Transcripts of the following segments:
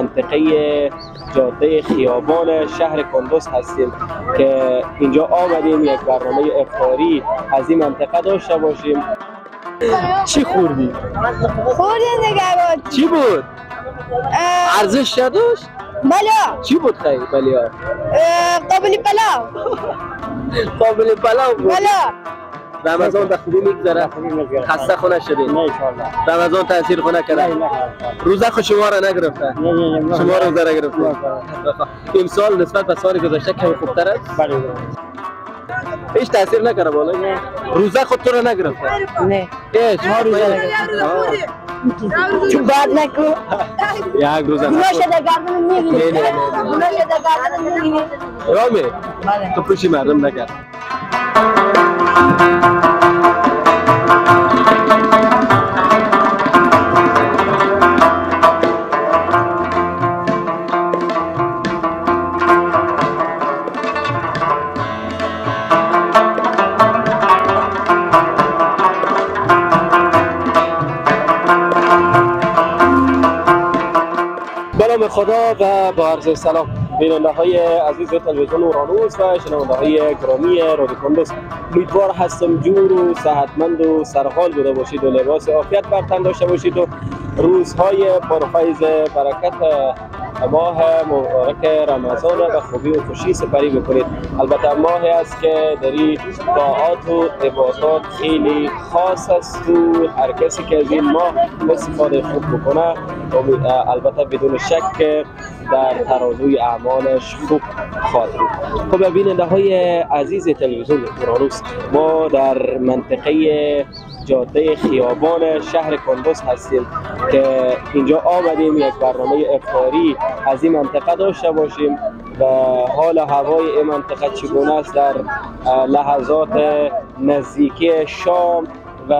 منطقه جاده خیابان شهر کندوز هستیم که اینجا آمدیم یک برنامه افطاری از این منطقه داشته باشیم چی خوردی؟ خوردیم دیگه بود چی بود؟ ارزش داشت؟ بلا چی بود خیلی بلی ها؟ اه، قابلی پلاو قابل پلاو بود بلا رمضان به خوبی میگذره. خسته خونه شدیم نه رمضان تاثیر خونه کرده روزه خود شما را نگرفته. شما روزه را گرفته امسال نسبت به سال گذشته کمی خوبتر است؟ بله هیچ تاثیر نکرده بالا. روزه خود تو را نگرفته. نه. هیچ چون بعد نکو یک روزه گناه شده گردن می‌گیری. گناه شده گردن می‌گیری رامی تو پوشی مردم نکرد خدا و با عرض سلام. بیننده های عزیز تلویزیون اورانوس و شنونده های گرامی رادیو کندوز امیدوار هستم جور و صحتمند و سرحال بوده باشید و لباس عافیت بر تن داشته باشید و روزهای پرفیض برکت ماه مبارک رمضان به خوبی و خوشی سپری بکنید البته ماهی است که در این طاعات و عبادات خیلی خاص است و هر کسی که از این ماه استفاده خوب بکنه البته بدون شک در ترازوی اعمالش خوب خواهد بود. خب بیننده های عزیز تلویزیون اورانوس ما در منطقه جاده خیابان شهر کندوز هستیم که اینجا آمدیم یک برنامه افطاری از این منطقه داشته باشیم و حال هوای این منطقه چگونه است در لحظات نزدیکی شام و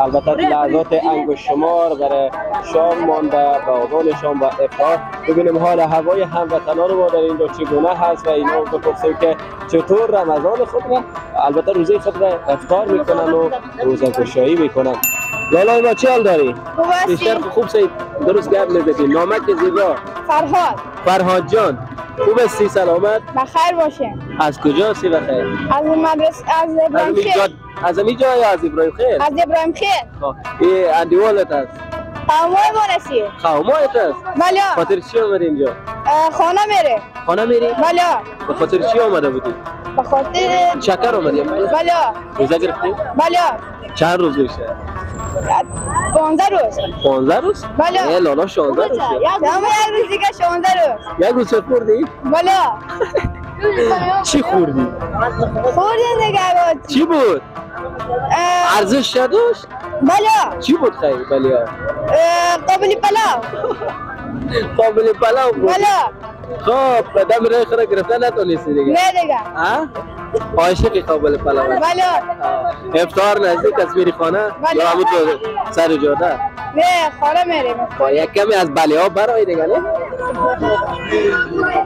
البته لحظات انگ شمار برای شام مانده و آذان شام و افطار ببینیم حال هوای هموطنان ما در اینجا چگونه هست و اینا رو بپرسیم که چطور رمضان خود را البته روزه خود را افطار می‌کنن و روزه گشایی می‌کنن. لالای ما چی حال داری؟ بیشتر خوب سید. درست گپ می‌زدی نامک زیبا. فرهاد. فرهاد جان. خوب هستی؟ سلامت؟ بخیر باشه. از کجا هستی بخیر؟ از مدرسه از ابراهیم خیل. جا از این جا یا از ابراهیم خیل؟ از ابراهیم خیل. خب، این اندیوالت است قومای ما رسی خوامایت است بلا خاطر چی آمد اینجا؟ خانه میره. خانه میری؟ بلا به خاطر چی آمده بودی؟ به خاطر شکر آمدی؟ بلا روزه گرفتی؟ بلا چند روز میشه 15 روز. 15 روز؟ بله. لالا 16 روز یک روز دیگه 16 روز. یک روز چه خوردی؟ بلا چی خوردی؟ خوردیم دیگه بود چی بود؟ ارزش داشت بلا چی بود خیلی اه، قابلی پلاو قابل پلاو بود. بلا خب دم رای خود گرفته نتونستی دیگه. نه دیگه. ها عاشقی قابل پلاو بلا افطار نزدیک از میری خانه؟ بله. یا همون تو سر جاده؟ نه خانه میریم. با یک کمی از بله ها برای دیگه نه؟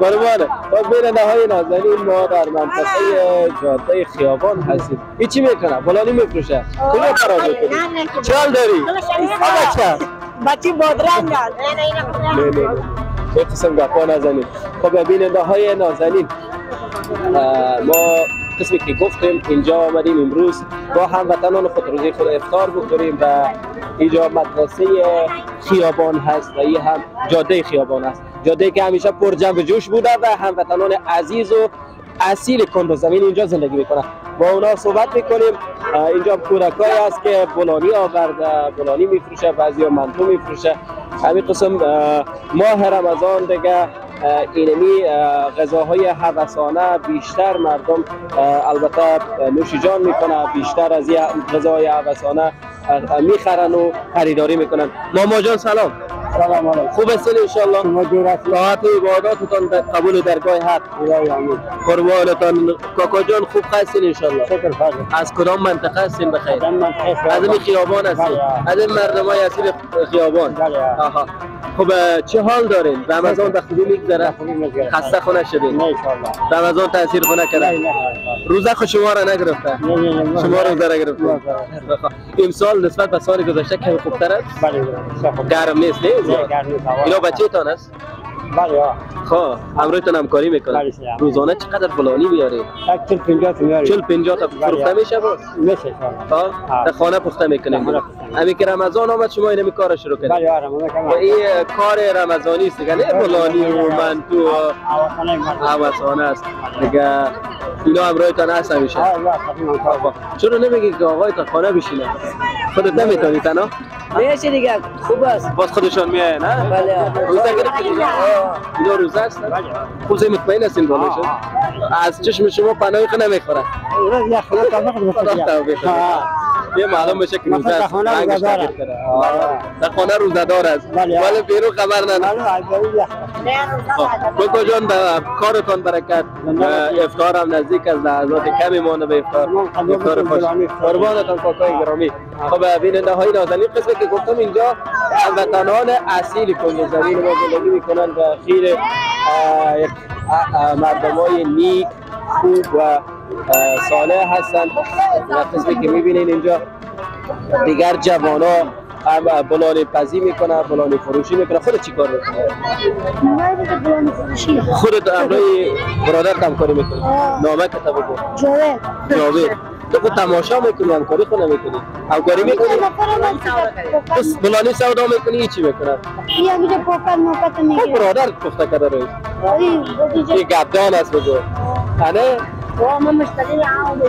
قربانه. خب بیننده های نازنین ما در منطقه جاده خیابان هستیم. این چی می‌کنه؟ فلانی میفروشه. کجا قرار می‌کنی؟ حال داری؟ آقا چه؟ بچی بادرنگ نه نه نه. چه قسم گپا نزنید خب بیننده های نازنین ما قسمی که گفتیم اینجا آمدیم امروز. با هموطنان خود روزی خود افطار بکنیم و اینجا مدرسه خیابان هست و این هم جاده خیابان هست جاده که همیشه پر جنب جوش بوده و هموطنان عزیز و اصیل کند زمین اینجا زندگی می‌کنن. با اونا صحبت می‌کنیم. اینجا کودکایی هست که بولانی آورده بولانی میفروشه بعضی منتو میفروشه. همین قسم اه، ماه رمضان دیگه اینمی اه، غذاهای هوسانه بیشتر مردم البته نوش جان می‌کنه بیشتر از غذاهای هوسانه اه، می‌خرن و خریداری می‌کنن. ماما جان سلام. سلام علیکم. خوب هستین انشالله شما جور هستید. طاعت عباداتتان در قبول درگاه حق. الهی آمین. قربانتان. کاکا جان خوب هستین انشالله شکر فضل. از کدام منطقه هستین بخیر از این خیابان. هستین بله. از این مردم های اصیل خیابان. بله. آها. خب چه حال دارین؟ رمضان به خوبی میگذره. خسته خونه شدین؟ نه انشالله رمضان تاثیر خونه نه روزه خود شما را نگرفته. شما روزه را گرفته. امسال نسبت به سال گذشته کمی خوبتر است؟ بله بله. گرم نیست نه نه، تان بله آه. خب همراهتان همکاری می‌کنه بله،. روزانه چقدر فلانی میاری چل پنجاه تا میاری. چل پنجاه تا فروخته میشه باز میشه. ها ها. در خانه پخته می‌کنیم. همین که رمضان آمد شما اینمی کار شروع کردید بله آره من کم این کار رمضانی است دیگه نه فلانی و منتو. و آوازانه مرد. حواسانه است. دیگه اینا همراهتان هست همیشه. من با. چرا نمیگی که آقای تا خانه بشینه؟ خودت نمی‌تونی تنها؟ میشه دیگه خوب است. باز خودشان میای نه بله. اینا روزه است؟ بله آه. خوب مطمئن هستین بالاشون از چشم شما پناهی بده. آه. یه معلوم بشه که روزه است. رنگش تغییر. کرده. در خانه روزه دار است. بله. ولی بیرون خبر نداره. بله، بله. بکو جان به کارتان برکت. و افطار هم نزدیک از لحظات کمی مانده به افطار. افطار خوش. قربانتان کاکای گرامی. خب بیننده های نازنین قسمه که گفتم اینجا. هموطنان اصیل کنج زمین ما زندگی می‌کنن و خیر اه، یک مردم های نیک خوب و صالح هستند. و قسمی که می‌بینین اینجا دیگر جوان ها هم بلانی پزی می‌کنه بلانی فروشی می‌کنه. خودت چی کار می‌کنه خودت امرای برادر همکاری می‌کنی. آه. نامه کتاب بگو. جاوید. جاوید. تو خود تماشا می‌کنی همکاری خود نمی‌کنی همکاری می‌کنی؟ بس بلانی سودا می‌کنی چی می‌کنه یه میگه پاپر موقت خب می‌گیره برادر پخته کرده روی یه گبدان است بگو انه و من مشتری عام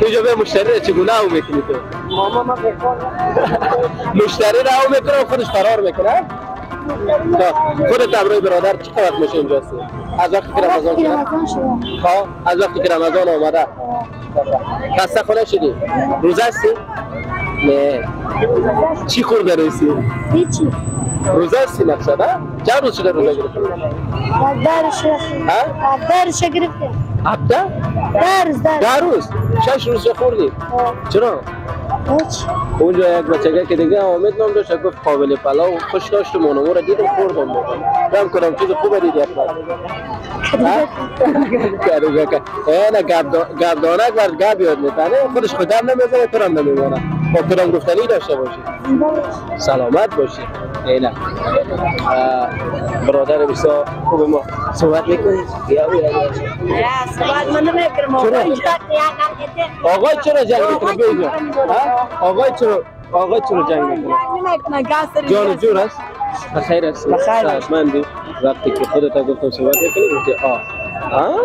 که جو به مشتری چگونه او می‌کنی تو؟ ماما ما مشتری را او می‌کنه خودش فرار می‌کنه؟ خب، خودت امرای برادر چه وقت میشه اینجا؟ از وقتی که رمضان شد؟ خب از وقتی که رمضان آمده خسته خونه شدی روزه هستی؟ نه. چی خورده رویسی هیچی. روزه هستی نقشه نه؟ چند روز شده روزه گرفتی؟ درش ها؟ درش گرفته هفته؟ درس درس. ده روز. شش روز چه خوردی. چرا؟ هیچ. اونجا یک بچگه که دیگه آمد نام داشت گفت قابل پلاو خوش داشت و مانمو را دیدم خوردم دم کنم چیز خوبه دیدی اصلا کرو که نه گردانک بر گرد یاد میتنه خودش خودم نمی‌زنه تو هم نمی‌زنه با کدام گفتنی داشته باشی. سلامت باشی. اینا برادر بسیار خوب ما صحبت می‌کنی یا سوال من نمیکرم آقای چرا جنگ می‌کنه بیجا آقای چرا آقای چرا جنگ می‌کنه جان جور است بخیر است بخیر است. سعادتمندی وقتی که خودت گفتم صحبت می‌کنی گفتی آه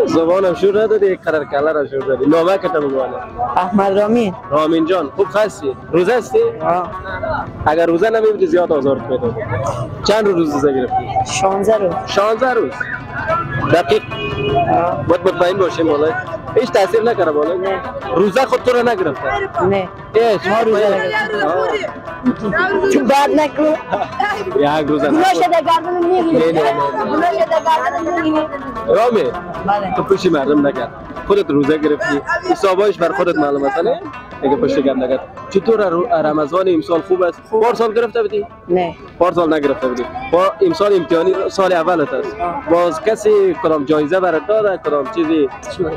زبانم شور ندادی یک قرار کلا را شور دادی. نامه کتب بگوانه احمد رامین رامین جان خوب خستی روزه هستی؟ اگر روزه نمیبودی زیاد آزارت می‌داد چند روز روزه گرفتی؟ 16 رو 16 روز. دقیق. باید مطمئن باشیم والله هیچ تاثیر نکرده والله روزه خود تو را نگرفته نه. ایش ما روزه چون بعد نکو یک روزه گناه نخورد. شده گردن نه، می‌گیری. نه، نه. گناه شده گردن می‌گیری. رامی بله. تو پشت مردم نکرد خودت روزه گرفتی. حسابایش بر خودت معلوم است. نه؟ دیگه پشت گرد نکرد چطور رمضان امسال خوب است؟ پارسال گرفته بودی؟ نه. پارسال نگرفته بودی. با امسال امتحانی سال اولت است. باز کسی کدام جایزه برات داده؟ کدام چیزی؟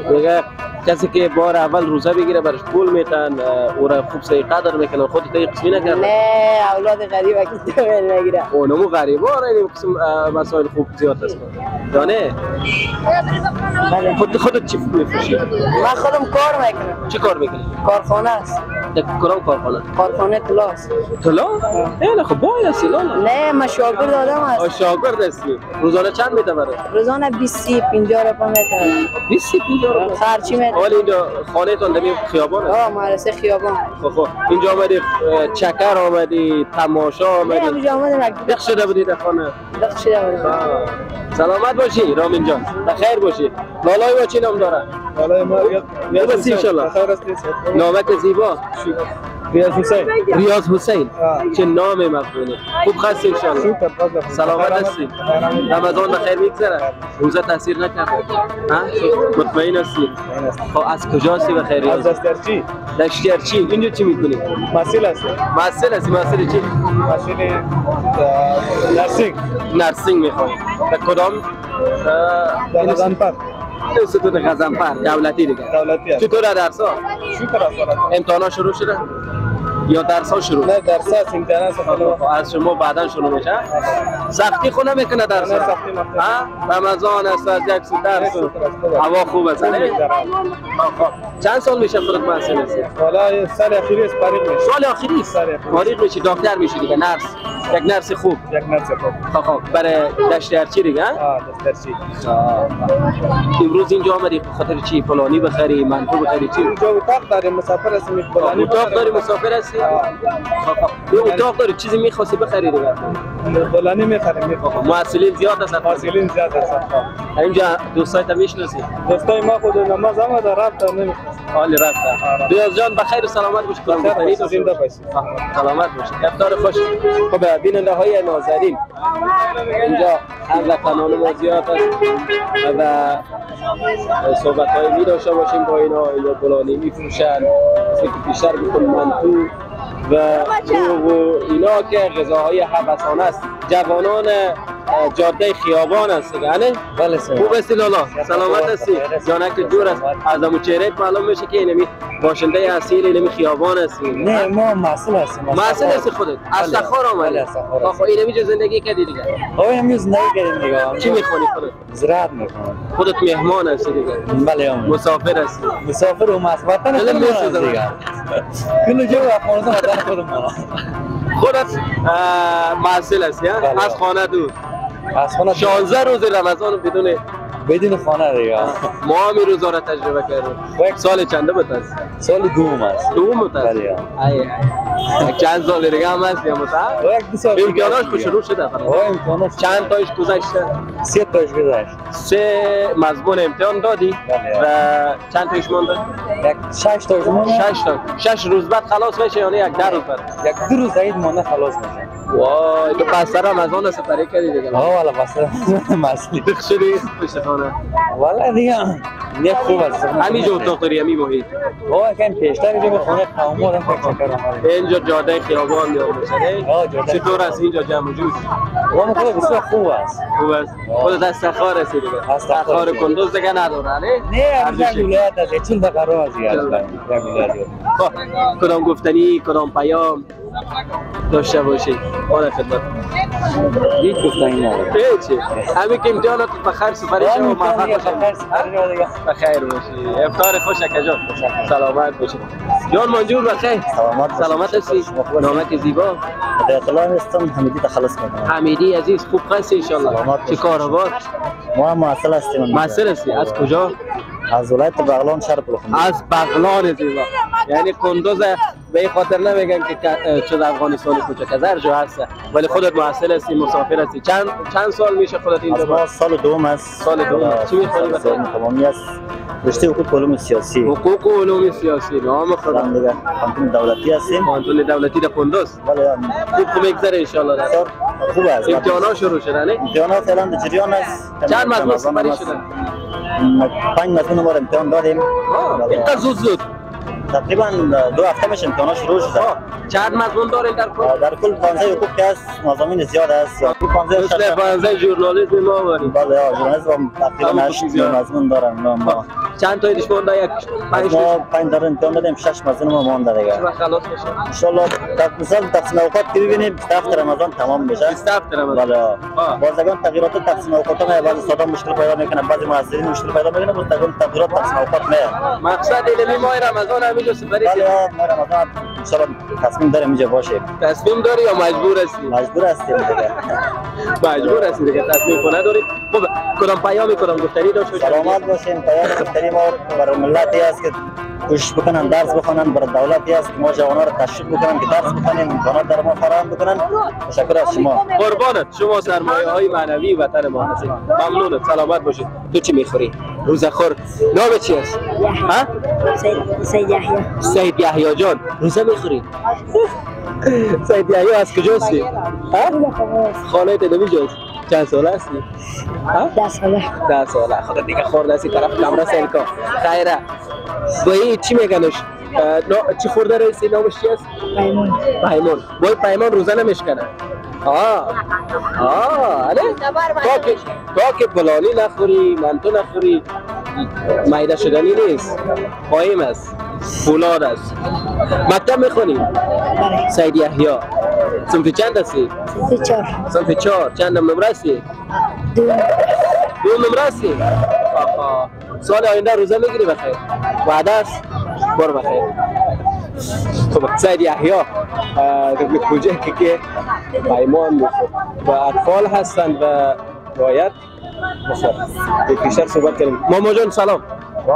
دیگه کسی که بار اول روزه بگیره برش پول میتن او را خوب سه قدر می‌کنن. خودت این قسمی نکرد نه اولاد غریب کی تو ول می‌گیره اونمو غریبا را این قسم مسائل خوب زیاد است. دانه بله خود خودت چی میفروشی؟ من خودم کار می‌کنم. چی کار می‌کنی؟ کارخانه در کدام کارخانه کارخانه کلاس. نه خب باید هستی نه نه من شاگرد آدم است شاگرد هستی. روزانه چند میده برای روزانه 20 50 رو می‌تونم 20 50 خرچی می‌تونم ولی اینجا خانه تان دمی خیابان؟ است آه مدرسه خیابان. خب خب. اینجا آمدی چکر آمدی تماشا نه آمدی همینجا آمدم دق شده بودی در خانه؟ دق شده بودم آه. سلامت باشی رامین جان. بخیر باشی. لالای با چی نام داره بالای ما خوب هستی انشالله. نامک زیبا. ریاض حسین. ریاض حسین. چه نام مقبوله. خوب خست انشالله. سلامت هستی. رمضان بخیر میگذره. روزه تاثیر نکرده. ها؟ مطمئن هستی؟ خب از کجا هستی بخیر از دسترچی. دشترچی اینجا چی می‌کنی؟ مسئول است محصل هستی. محصل چی؟ مسئول نرسینگ. نرسینگ می‌خوای به کدام؟ در انستیتوت غزنفر دولتی دیگه. دولتی چطور درس ها شکر امتحانا شروع شده؟ یا درس ها شروع؟ نه درس است امتحان است خب، از شما بعدا شروع میشه. سختی خونه می‌کنه درس. ها. رمضان است از یک سو درس. هوا خوب است. خب، خب. چند سال میشه خودت محصل هستی حالا سال اخیری است فارغ میشه. سال آخری است. فارغ میشی دکتر میشی دیگه نرس. یک نرس خوب. یک نرس خوب. خب برای دشت ارچی دیگه ها؟ آه دسترچی امروز اینجا آمدی خاطر چی؟ فلانی بخری منتو بخری چی؟ اینجا اتاق داریم مسافر هستیم اتاق داری مسافر هستی؟ یه اتاق داری چیزی می‌خواستی بخری دیگه؟ بلانی می‌خریم می‌خوام. محصلین زیاد هستن. حاصلین زیاد است اینجا دوستایت می‌شناسی؟ دوستای ما خود نماز آمده رفت نمی‌خواست حال رفته بیاز جان بخیر و سلامت باشی گفتنی باشی، زنده باشی. سلامت باشی افطار خوش. خب بیننده های نازنین. اینجا هم وطنان ما زیاد است و صحبت های می داشته باشیم با اینا. یا گلانی می فروشن بیشتر بکن منتو و اینا که غذاهای حبسانه است. جوانان جاده خیابان است. دیگه نه؟ بله خوب هستی لالا. سلامت هستی. جانک جور است. از امو چهره معلوم میشه که اینمی باشنده اصیل اینمی خیابان هستی. نه ما مسئول هستیم. محصل هستی خودت. از بله. سخار آمدی. بله، سخار خب اینمی جو زندگی کردی دیگه. آقای همیز نگیریم دیگه. چی می‌خوانی خودت؟ زراعت می‌کنم خودت مهمان هستی دیگه. بله مسافر هستی. مسافر و مس وطن دلم خودمون می‌سوزه. است دیگه. کل جو افغانستان خودت اه، محصل هستی؟ بله. از خانه دور. از خانه 16 روز رمضان بدون بدون خانه دیگه. ما هم این روزا را تجربه کردیم. سال چنده بود است سال دوم است. دوم بود است بله. ای ای. چند سال دیگه هم هست یا سال امتحاناش خود شروع شده امتحانش چند تایش گذشته؟ سه تاش گذشت. سه مضمون امتحان دادی بله. و چند تایش مونده؟ یک شش تاش مونه شش تا. شش روز بعد خلاص میشه یعنی یک ده روز بعد. یک دو روز عید مونه خلاص میشه. وای تو پس سر رمضان سپری کردی دیگه. آه والا بس مسئول دق شدی پشت خانه والا دیگه نه خوب است. همینجا اتاق داری همین محیط. آه کم پیشتر دیگه به خونه قوم آدم فکر کردم اینجا جاده خیابان یا آه، جاده. چطور است؟ اینجا جمع و جور. وام خود بسیار خوب است. خوب است. خودت از سخار هستی دیگه از سخار. کندوز دیگه نداره نه. همیشه ولایت است. چون دقیقه رو از خب، کدام گفتنی کدام پیام؟ داشته باشی. آره خدمت. هیچ گفتنی نداره هیچی. همین که امتحانات بخیر سپری شد و موفق باشی. بخیر باشی. افطار خوش جان. سلامت باشی. جان منجور بخیر سلامت. سلامت هستی. نامک زیبا. بیت الله هستم حمیدی تخلص می‌کنم. حمیدی عزیز خوب هستی انشالله سلامت چه باشی. کاروبار ما هم معسل هستیم. محصل هستی. از کجا؟ از ولایت بغلان شهر پلخون از بغلان زیبا. یعنی کندوز به این خاطر نمیگن که چه افغانستان کوچک. از هر جا هست. ولی خودت محصل هستی مسافر هستی. چند چند سال میشه خودت اینجا ما؟ سال دوم است. سال دوم. چی بخیر؟ دوم تمامی است. رشته حقوق علوم سیاسی. حقوق و علوم سیاسی. نام خدا. دیگه کانتون دولتی هستیم. کانتون دولتی در کندوز. ولی خوب خوب میگذره انشالله در بسیار خوب است. امتحانا شروع شده نه؟ امتحانات فعلا در جریان است. چند مضمون سپری. شدن؟ پنج مضمون ما امتحان ولی اینقدر زود زود. تقریبا دو هفته میشه امتحانات شروع شده. آه، چند مضمون دارین در کل؟ در کل 15 حقوق که است مضامین زیاد است یا 15 مثل شش- فانزه ژورنالیسم ما باریم بله یا ژورنالیسم تقریبا همون 8 زیاد. مضمون دارن. نه ما چند تا ایدش مونده؟ یک پنج ما پنج داره امتحان دادیم شش مضمون ما مونده دیگه. خلاص میشه. انشالله در مثال تقسیم اوقات که ببینیم؟ هفته رمضان تمام میشه. 20 هفته رمضان. بله. بازگان تغییرات تقسیم اوقات ما بعضی استادا مشکل پیدا می‌کنه بعضی محصلین مشکل پیدا می‌کنه بازگان تغییرات تقسیم اوقات نه مقصد علمی ماه رمضان سپری بله ما رمضان انشالله تصمیم داریم اینجا باشیم تصمیم داری یا مجبور هستی؟ مجبور هستیم دیگه مجبور هستی دیگه تصمیم کنه داری. خب کدام پیامی کدام گفتنی داشت؟ سلامت باشیم پیام گفتنی ما برای ملتی است که کوشش بکنن درس بخونن برای دولتی است ما جوانان رو تشویق بکنن که درس بخونیم امکانات در ما فراهم بکنن. تشکر از شما. قربانت. شما سرمایه های معنوی وطن ما هستید ممنونت سلامت باشید. تو چی می‌خوری؟ روزخور. نام چی است؟ ها؟ سید سید یحیی. سید یحیی جان. روزه می‌خوری؟ سید یحیی از کجا هستی ها؟ خانه جاست چند ساله هستی؟ ده ساله. ده ساله. خدا دیگه خورده هستی طرف کامرا سلکا. خیره. بایی چی میگنش چی خورده رئیسی؟ نامش چی است میمون پیمان. بای پیمان روزه نمیشکنه. آه. آه. آره. تا که تا که پلانی نخوری منتو نخوری. میده شدنی نیست. قایم است. فولاد است. مکتب می‌خونی؟ بله. سید یحیی. صنف چند هستی سی چهار صنف چهار چند نمره هستی دو دو نمره هستی. سال آینده روزه می‌گیری بخیر وعده است برو بخیر خب سید یحیی در کجا که پیمان و اطفال هستند و باید به بیشتر صحبت کنیم ماما جان سلام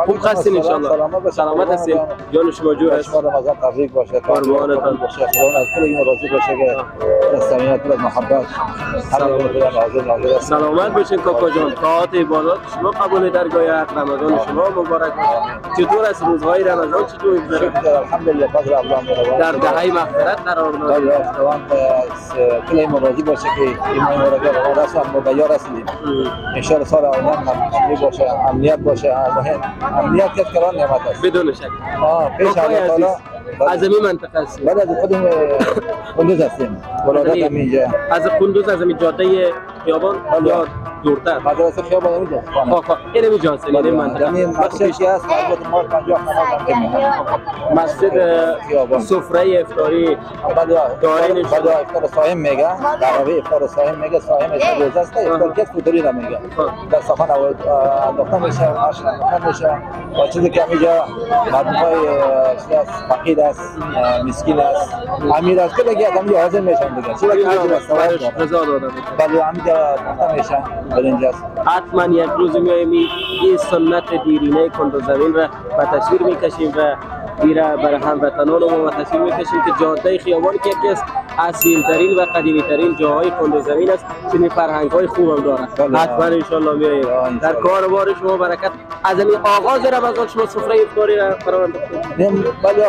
خوب هستین انشالله سلامت باشید. سلامت هستین. جان شما جور است شما رمضان تبریک باشه قربانتان. باشه خدا از کل این راضی باشه که از صمیمیت و محبت. ناظر است سلامت باشین کاکا جان. طاعت عبادات شما قبول درگاه حق رمضان شما مبارک باشه. چطور است روزهای رمضان؟ چطور شکر الحمدلله فضل الله در دهه مغفرت قرار خداوند از کل این راضی باشه که این رسم ما به یار رسیدیم. ان شاء الله سال آینده هم باشه امنیت باشه. مهم امنیت که کلان نعمت است. بدون شک. آه پیش الله تعالی از این منطقه هستیم. بعد از خودم کندوز هستیم. ولادت هم اینجا. از کندوز از این جاده خیابان یا دورتر مدرسه خیابان اینجا آقا این می جاست این منطقه که هست مربوط ما 50 نماز هم مسجد خیابان. سفره افطاری بعد دارین بعد افطار صائم میگه. در عربی افطار صائم میگه. صائم است. روزه است افطار که فطوری را میگه در سخن انداخته میشه عشر انداخته میشه. و چیزی که اینجا مردم های فقیر است مسکین است امیر است. که دیگه همینجا حاضر میشن دیگه. چیزی که حاضر است ولی همینجا میشن. در اینجاست حتما یک روز میایم این سنت دیرینه کند زمین را به تصویر می‌کشیم و ایرا برای هموطنان ما تصویر می‌کشیم که جاده خیابان که یکی از اصیل ترین و قدیمی ترین جاهای کند زمین است. چنین فرهنگ های خوب هم دارد. بله. حتما انشالله میاییم انشالله. در کار بار شما برکت از این آغاز رمضان شما سفره افطاری را فراهم بله.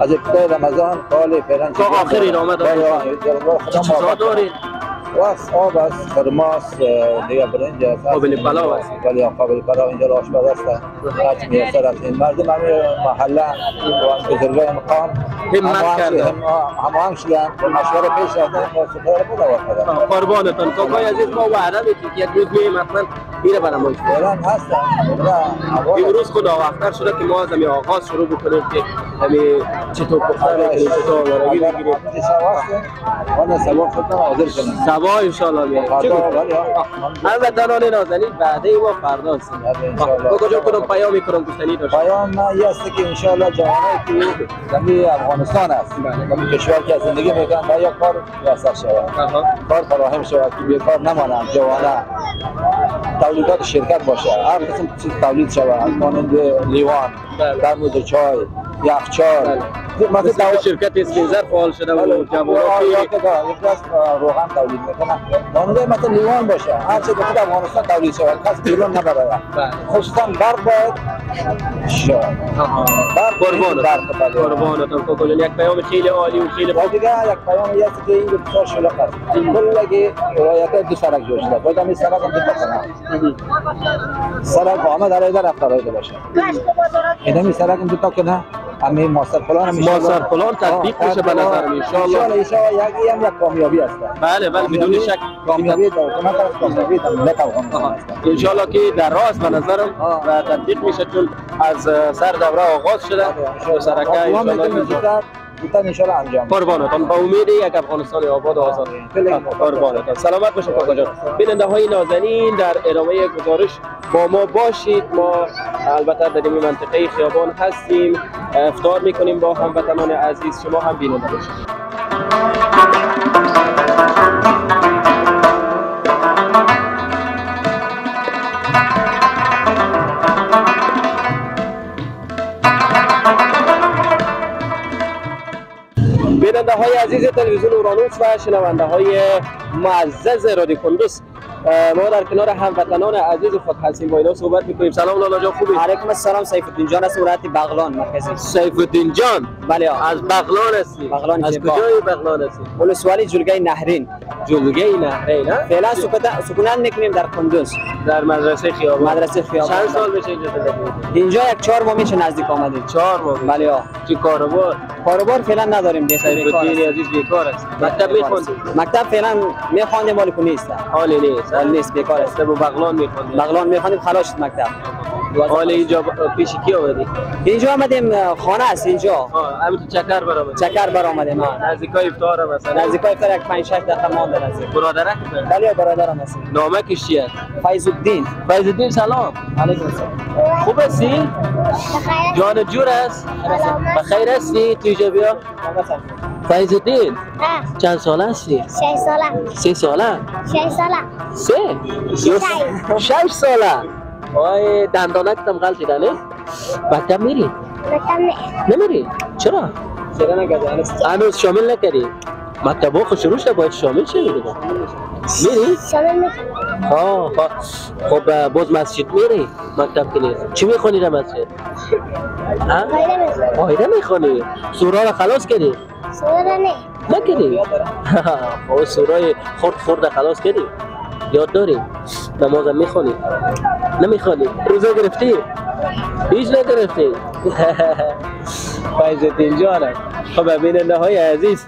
از ابتدای رمضان حال فعلا تا آخر بله چه چیزا دارید؟ واس آب است خرماس دیگه برنج است قابل پلاو است. ولی قابل پلاو اینجا آشپز است هرچی میسر است این مردم همه محله و بزرگای مقام همت هماهنگ- کردن. هم- هماهنگ شدن مشوره پیش رفتن سفر بود کردن قربانتان کاکای عزیز ما وعده می‌کنیم یک روز میایم حتما میره برای ما فعلا هستن امروز خدا وقتر شده که ما از همین آغاز شروع بکنیم که همین چطور پختن چطور آوارگی بگیریم وانا کنم سبا انشالله؟ ولی هموطنان نازنین وعده ما فردا هستیم بله، انشالله. کاکا جان کدام پیامی کنم گفتنی داشت. پیام من است که انشاءالله جوانایی که زمین افغانستان است. زمین کشور که زندگی می‌کنن و یا کار میسر شود. کار فراهم شود که بیکار نمانند. جوانه. تولیدات شرکت باشه. هر قسم چیز تولید شود. مانند لیوان بله. ترموز چای یخچال. مثل شرکت اسپینزر فعال شده و بله، جوانات یا که دا- یک دست روغن تولید می‌کنن مانند مثل لیوان باشه. هر چیز که افغانستان تولید شود کس بیرون نبره بله. خصوصا برق باید آها. برق. قربانتان کاکا جان یک پیام خیلی عالی و خیلی دیگه یک پیام است که این بسیار شلوغ است. کل که رایت دو سرک جوش شده. باید همین سرک هم دو تا کنه سرک آمد علیه در رفت رایده باشه این سرک هم دو تا کنه همین ماستر پلان هم ماستر پلان تطبیق میشه به نظرم انشاءالله. انشاءالله انشاءالله یک این هم یک کامیابی است. بله بله بدون شک. کامیابی در حکومت است کامیابی در ملت افغانستان انشالله که در راست به نظرم و تطبیق میشه چون از سر دوره آغاز شده. و سرکه انشالله زودتر انشاءالله انجام. قربانتان با امید یک افغانستان آباد و آزاد قربانتان سلامت باشید کاکا جان. بیننده های نازنین در ادامه گزارش با ما باشید. ما البته در این منطقه خیابان هستیم. افطار می‌کنیم با هموطنان عزیز. شما هم بیننده باشید. بیننده های عزیز تلویزیون اورانوس و شنونده های معزز رادیو کندوز اه، ما در کنار هموطنان عزیز خود هستیم با اینا صحبت می‌کنیم. سلام لالا جان خوبی؟ علیکم السلام سیف الدین جان از ولایت بغلان مرکزی. سیف الدین جان بله. از بغلان هستی. بغلان از. کجای بغلان هستی؟ ولسوالی جلگه نهرین. جلگه نهره نه فعلا سکونت می‌کنیم در کندوز. در مدرسه خیابان. مدرسه خیابان. چند سال بشه اینجا زندگی؟ اینجا یک چهار ماه میشه نزدیک آمدیم. چهار ماه بله ها چی کاروبار؟ کاروبار فعلا نداریم سیف بیکار. عزیز بیکار است. مکتب میخوندی؟ مکتب فعلا میخواندیم ولی نیست. حالی نیست. حال نیست بیکار است. مکتب بغلان میخوندی. بغلان میخواندیم خلاص مکتب. حال اینجا پیش کی آمدی اینجا آمدیم خانه است اینجا. همین تو چکر برآمدی چکر بر آمدیم. نزدیکای افطار هم مثلا نزدیک افطار یک 5 6 دقیقه مانده نزدیک. برادرک بله برادرم هستیم. نامکش چی است فیض الدین فیض الدین سلام. علیکم السلام. خوب هستی؟ جان جور است؟ بخیر هستی؟ تو اینجا بیا. فیض الدین چند ساله هستی؟ شش ساله. سه ساله. شش ساله. سه؟ شش ساله. وای دندانک تم غلطی دانه مکتب میری؟ مکتب نه نمیری؟ چرا؟ چرا نگذاری هنوز؟ شامل نکردی؟ مکتب ها شروع شده باید شامل شدی دیگه میری؟ شامل می‌کنم ها. خب باز مسجد میری؟ مکتب که نیست. چی می‌خونی در مسجد؟ قاعده می‌خونی؟ سورا رو خلاص کردی؟ سوره نه. نکردی؟ خب سورای خورد خورد خلاص کردی؟ یاد داری؟ نمازم می‌خونی نمی‌خونی روزه گرفتی؟ هیچ نگرفتی. فیض الدین جانم. خب بیننده های عزیز.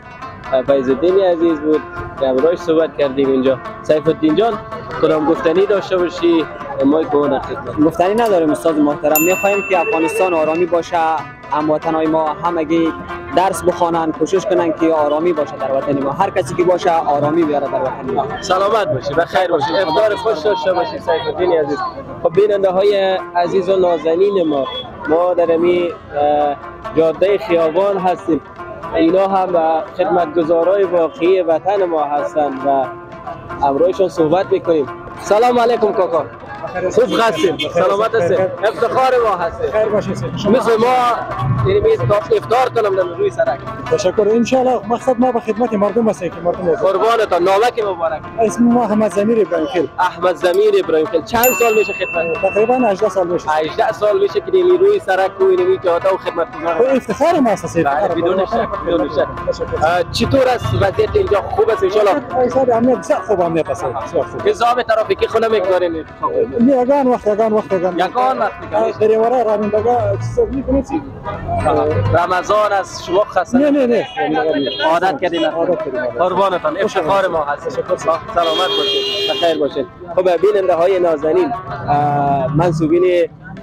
فیض الدین عزیز بود. که امروز صحبت کردیم اینجا. سیف الدین جان کدام گفتنی داشته باشی؟ ما گفتنی نداریم استاد محترم. می‌خواهیم که افغانستان آرامی باشه. هموطنهای ما همگی درس بخوانند کوشش کنن که آرامی باشه در وطن ما. هر کسی که باشه آرامی بیاره در وطن ما. سلامت باشی و خیر باشی. افطار خوش داشته باشی سیف الدین عزیز. خب بیننده های عزیز و نازنین ما ما در امی اه، جاده خیابان هستیم. اینا هم خدمتگزارای واقعی وطن ما هستند و امروزشون صحبت می‌کنیم. سلام علیکم کاکا. خوب هستیم. سلامت هستیم. افتخار ما هستیم. خیر باشه مثل ما یعنی می افطار کنم در روی سرک. تشکر. ان شاء الله مقصد ما به خدمت مردم هستیم که مردم هستیم قربانتان. نامک مبارک. اسم ما محمد زمیر ابراهیم خیل احمد زمیر ابراهیم خیل چند سال میشه خدمت؟ تقریبا 18 سال میشه. 18 سال میشه که نیمی روی سرک و نیمی جاده و خدمت خب گذار افتخار ما است بله بدون شک بدون شک. چطور است وضعیت اینجا؟ خوب است انشالله حساب امنیت بسیار خوب امنیت است. نظام ترافیکی خونه می‌گذارین یگان وقت یگان وقت یگان یگان وقت. در این ورای رانندگاه چیز می‌کنید چی؟ رمضان است شما خسته. نه نه نه. عادت کردین عادت عادت. قربانتان افتخار ما هست سلامت باشید. بخیر باشید. خب بیننده های نازنین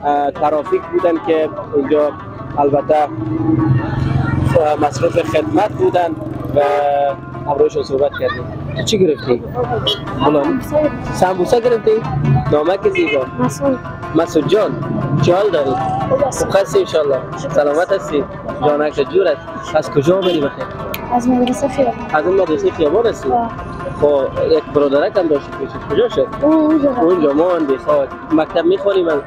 اه، ترافیک بودن که اینجا البته اه، مصروف خدمت بودن و امروزشون صحبت کردیم. تو چی گرفتی؟ بلان سمبوسا گرفتی؟ نامک زیبا مسئول مسعود جان چی حال داری؟ خوب هستی انشالله سلامت هستی جانک جور است از کجا آمدی بخیر؟ از مدرسه خیابان از این مدرسه خیابان هستی؟ خب یک برادرک هم پیشت کجا شد؟ او اونجا اونجا ماندی خب مکتب می‌خونی من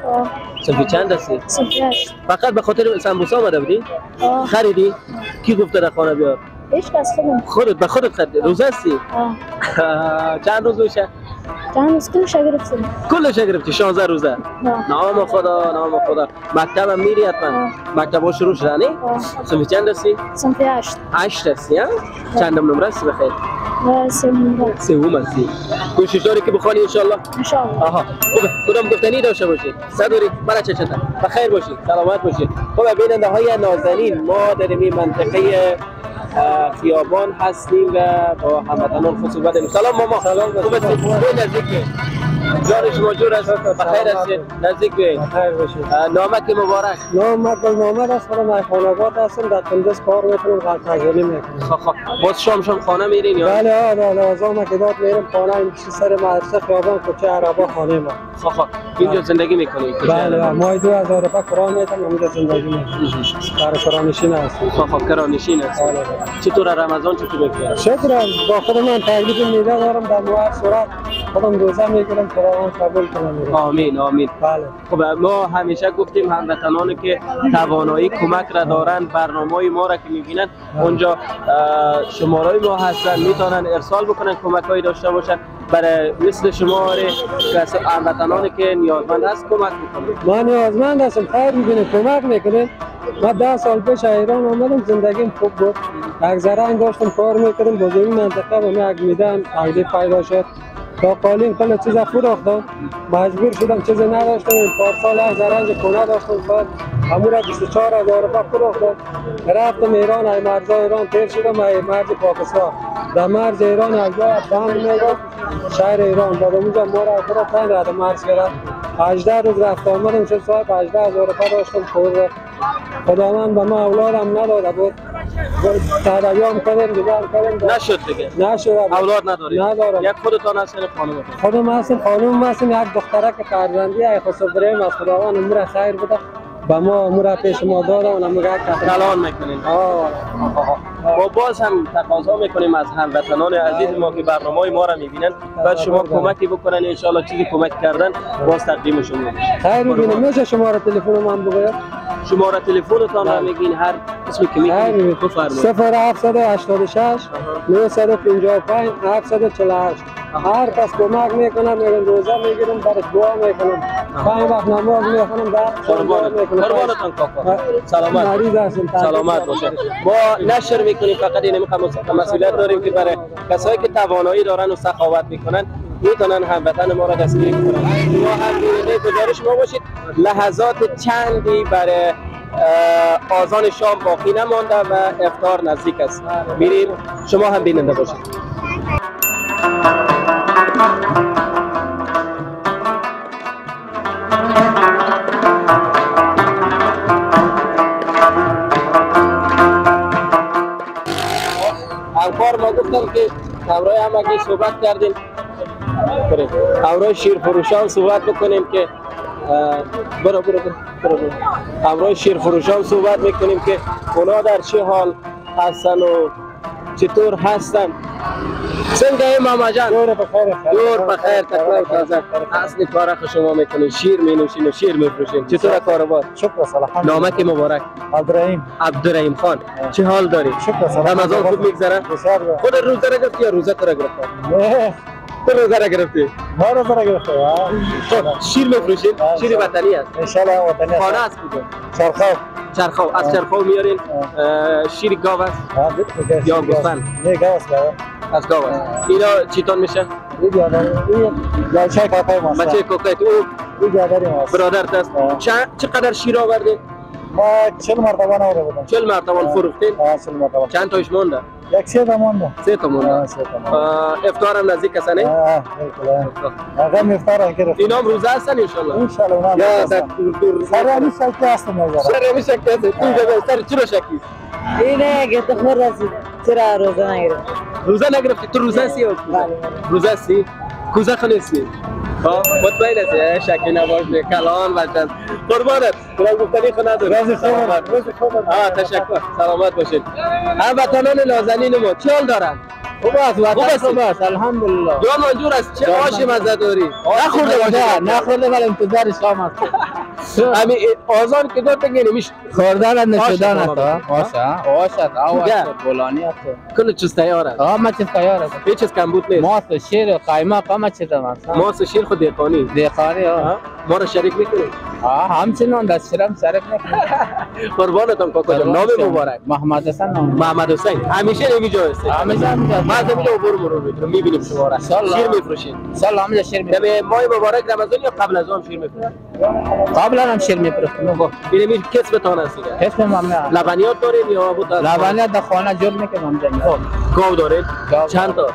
صفی چند هستی؟ سفرش فقط به خاطر سمبوسا آمده بودی؟ آه خریدی؟ کی گفته در خانه بیار؟ هیچ کس خودم. خودت به خودت خریدی روزه هستی؟ آه. چند روز میشه؟ جان اسکول شگرفتیم کلش گرفتی؟ 16 روزه. نام خدا نام خدا. مکتب هم میری حتما. مکتب ها شروع شده نه؟ صفی چند هستی؟ سنفی هشت. هشت هستی ها؟ چندم نمره هستی بخیر؟ سوم هستی. کوشش داری که بخوانی انشالله انشاءالله. آها. خوبه. کدام گفتنی داشته باشید صدوری مرا چه چطور بخیر باشید سلامت باشید خب بیننده های نازنین. ما در این منطقه خیابان هستیم و با هموطنان داریم سلام ماما. سلام. خوب جان شما جور است بخیر هستید نزدیک به خیر باشید. اه، نامک مبارک. نام مقبل نامد است خودم در خانواده هستم. در کندز کار می‌کنم غلط تجاری می‌کنم. خب خب. باز شام شام خانه میرین یا؟ بله بله. از آن مکدات میرم خانه این سر مدرسه خیابان کوچه عربا خانه ما. خب خب. اینجا زندگی می‌کنید بله ماه دو هزار روپه کران میتم اونجا زندگی می‌کنم در کرانشین هستم خب خب. کرانشین است. بله. چطور رمضان چطور میگذره؟ شکر با خود من تقلید میده دارم در موهر صورت خودم روزه می‌گیرم. قبول آمین آمین. بله. خب ما همیشه گفتیم هموطنانی که توانایی کمک را دارند برنامه ما را که می‌بینن اونجا اه، شماره ما هستن می‌تونن ارسال بکنن کمک هایی داشته باشن. برای مثل شماره کس هموطنانی که نیازمند هست کمک بکنن من نیازمند هستم خیر می‌بینه کمک می‌کنه من ده سال پیش ایران آمدم زندگیم خوب بود. یک زرنگ داشتم کار می‌کردم باز این منطقه و من یک عقلی پیدا شد. تا قالین کل چیز فروختم مجبور شدم چیزی نداشتم. این پارسال یک زرنگ خونه داشتم. بعد همون را 24 هزار روپه فروختم رفتم ایران ای مرزا ایران تیر شدم. ای مرز پاکستان. در مرز ایران جای بند میگم شهر ایران. بعد اونجا ما را تن رد مرز 18 روز رفت آمدم چه صاحب 18 هزار روپه داشتم خورده خداوند به ما اولادم نداده بود. تدبیام کردیم دیگر کردیم نشد دیگه. نشد. اولاد نداری. ندارم. یک خودتان هستین خانم خودم هستم خانم هستم. یک دختره که فرزندی ای خسرو از خداوند امور خیر بوده و ما مو پیش ما دادم و نمگه کلان می‌کنین. ما باز هم تقاضا می‌کنیم از هموطنان عزیز ما که برنامه ما را می‌بینن بعد شما کمکی بکنن انشاءالله چیزی کمک کردن باز تقدیم شما خیر می‌بینم میشه شما را تلفن ما هم بگوید شماره تلفنتان را بله. میگین. هر اسمی که میگین بفرمایید. 0786 955 748 هر کس کمک می‌کنم میگن روزه می‌گیرم برای دعا می‌کنم. پنج وقت نماز می‌خونم در قربان قربانتان کاکا. سلامت. مریض هستم سلامت باشه ما نشر می‌کنیم فقط این مسئولیت داریم که برای کسایی که توانایی دارن و سخاوت می‌کنن می‌تونن هموطن ما را دستگیری کنن. ما هم گزارش ما باشید. لحظات چندی برای آزان شام باقی نمانده و افطار نزدیک است. میریم. شما هم بیننده باشید. همکار ما گفتم که همراه هم اگه صحبت کردیم همراه شیر فروشان صحبت بکنیم که برو برو برو همراه شیر فروشان صحبت می‌کنیم که اونا در چه حال هستن و چطور هستن. سنگه ماما جان. دور بخیر دور بخیر تکلیف تازه. اصلی کار شما می‌کنین شیر می نوشین و شیر میفروشین. چطور کاروبار؟ شکر سلام. نامک مبارک؟ عبدالرحیم. عبدالرحیم خان. چه حال داری؟ شکر سلام. رمضان خوب میگذره. خود روزه را گرفتی یا روزه تو را گرفتی؟ نه، تو روزه را گرفتی؟ ما رو زره گرفته ها. شیر میفروشین؟ شیر وطنی است. انشالله وطنی خانه است است کجا چرخاو. از چرخاو میارین. شیر گاو است. یا گوسفند. نه گاوس بابا. از گاو. است اینا چیتون میشه؟ این بیادر- این کاکای ماست. بچه بیادری ماست. برادرت است. چقدر شیر آوردین؟ ما چل مرتبه نورده بودم چل مرتبه فروختین ها، چل مرتبه چند تایش مونده یک سه دمانده سه تا مونده سه دمانده. اه، افطار هم نزدیک است نه ها، بالکل، ها. هغه مفتار هم گرفت اینا هم روزه هستن انشالله انشالله اونا هم یا هستن. سر همی شکل هستم نظر سر همی شکل است تو جگه سر چرا شکی اینه تو خود رسید چرا روزه نگیرم روزه نگرفتی تو روزه سی؟ روزه سی کوزه خنیستی ها مطمئن هستی؟ شکی نباشه کلان بچن قربانت. برای گفتنی خود نداری سلامت آه تشکر. سلامت باشید هموطنان نازنین ما چه حال دارن؟ خوب است خوب است خوب است الحمدلله. جان منجور است. چه آشی مزه داری نخورده باشی نخورده ولی انتظار شام است. همین آزان که دو تنگه نمیشه خوردن نشدن است، ها؟ باشه باشد او دیگه؟ است بولانی است کل چیز تیار است ها ما چیز تیار هیچ چیز کم بود نیست ماست شیر قایمه همه چیز است ماست شیر خود دیقانی دیخاری ها ها؟ ما را شریک می‌کنید ها همچنان دست شرم شرف نکنه قربانتان کاکا جان نام مبارک محمد حسن نام محمد حسین همیشه نمی جای است همیشه همینجا. ما از همینجا عبور مرور می‌کنم می‌بینیم شما را. شیر میفروشین سال همینجا شیر می دم ماه مبارک رمضان یا قبل از آن شیر میفروشین قبلا هم شیر می پرستم این می کسبتان است دیگه. حسن ممنون لبنیات دارین یا بود از لبنیات در خانه جور می‌کنم گاو دارین گاو. چند تا؟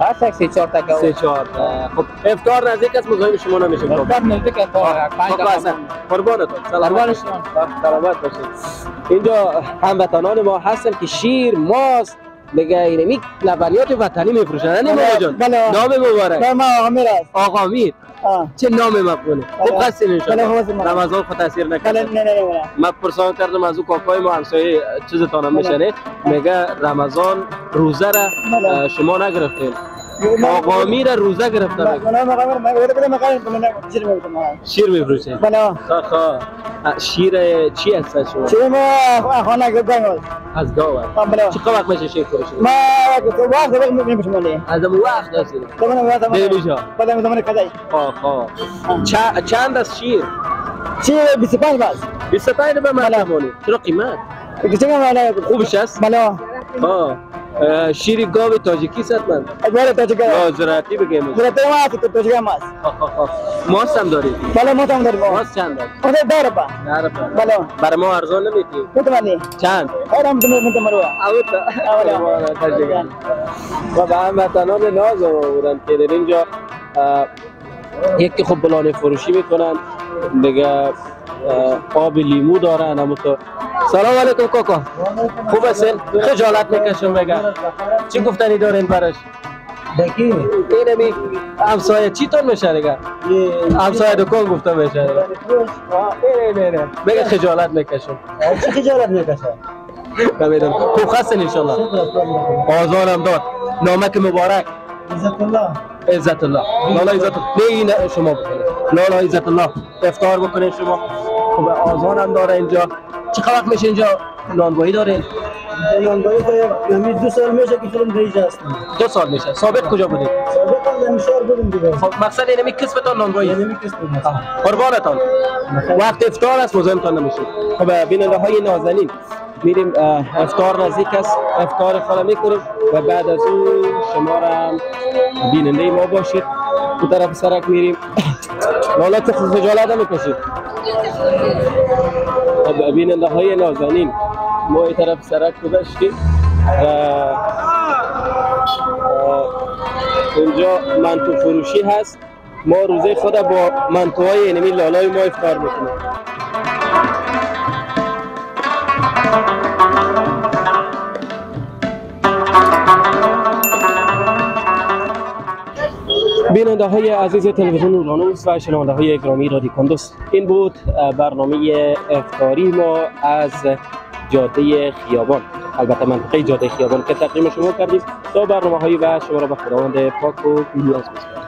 هر یک سی چهار تا گاو. سه چهار. خب افطار نزدیک است مزاحم شما نمیشه در نزدیک است پنج کاکا تا حسن قربانتان سلامت. سلامت باشید اینجا هموطنان ما هستن که شیر ماست. دیگه اینمی لبنیات وطنی میفروشن؟ نه ماما جان بله. نام مبارک. نه ما امیر است آقا میر. چه نام مقبوله خوب هستین بله، انشاءالله. خوب هستیم. رمضان خود تاثیر بله نکنه نه نه نه. من پرسان کردم از او کاکای ما همسایه چیزتان هم میشنه میگه رمضان روزه را بله. شما نگرفتین. آقا میر روزه گرفته من من من چی شیر میفروشه خا شیر چی هست شما چی ما خانه گفتم از گاو هست. من چه وقت میشه شیر فروشی ما وقت وقت میگم شما از اون وقت هستی تو من وقت دیروزا بدم زمان کدای خا خا چند از شیر چی 25 باز 25 به من مونی چرا قیمت چی میگم خوبش است بنا ها شیر گاو تاجیکی ست من؟ ادوار تو چیکار زراعتی بگیم. درته ما تو تو چیکار ماست ماست هم داری بلا ما تام داریم. ماست چند داری خود داره با نره بلا برای ما ارزان نمیدی. متمنی چند؟ آرام تو من تمروا و به هموطنان ناز بودن که در اینجا یکی خب بلانه فروشی می‌کنن دیگه آب لیمو دارن همون تو سلام علیکم کاکا. خوب هستین خجالت می‌کشم بگم. چی گفتنی دارین براش؟ دکی این می همسایه چی تون میشه دیگه؟ همسایه دکان گفته میشه دیگه. نه نه نه بگه خجالت می‌کشم. چی خجالت می‌کشه؟ ببینم. خوب هستین انشالله آزارم داد. نامک مبارک. عزت الله عزت الله لالا عزت الله نه شما بکنید. لالا عزت الله افطار بکنید شما. آزان هم داره اینجا. چه وقت میشه اینجا؟ نانوایی داره. یانگایی تو یمی دو سال میشه که فیلم ریج هستم دو سال میشه. ثابت کجا بودید سابقا نمیشار بودم دیگه. خب مقصد اینمی کسبتان نانوایی یعنی کس بود قربانتان. وقت افطار است مزاحمتان نمیشید خب بیننده های نازنین. میریم اه، افطار نزدیک است. افطار خود می‌کنیم و بعد از اون شما را بیننده ما باشید. تو طرف سرک میریم. خود خجالت هم می‌کشید خب بیننده های نازنین. ما این طرف سرک گذاشتیم و اه، اینجا منتو فروشی هست. ما روزه خود با منتوهای اینمی لالای ما افطار می‌کنیم. بیننده های عزیز تلویزیون اورانوس و شنونده های گرامی رادی کندوس. این بود برنامه افطاری ما از جاده خیابان. البته منطقه جاده خیابان که تقدیم شما کردیم. تا برنامه های و شما را به خداوند پاک و پیروز بسپارم.